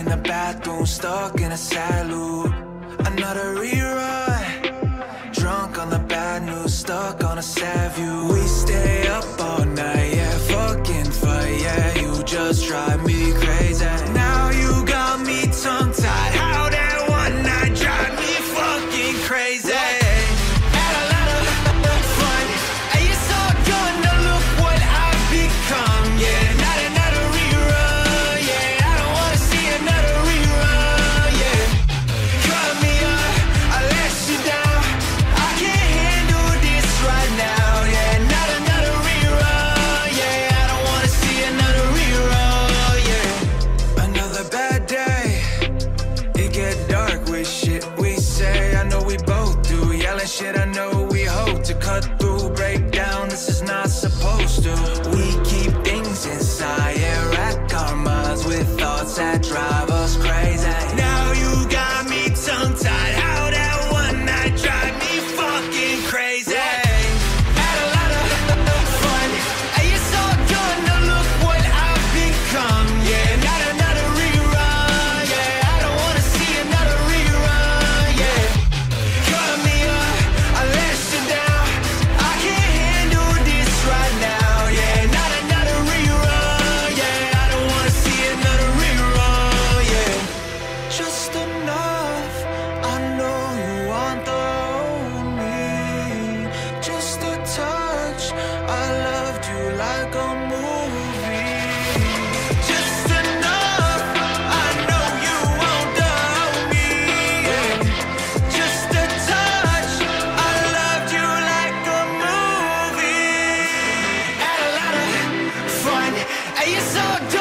in the bathroom, stuck in a sad loop. Another rerun. Drunk on the bad news, stuck on a sad view. We stay up all night. you're so dumb.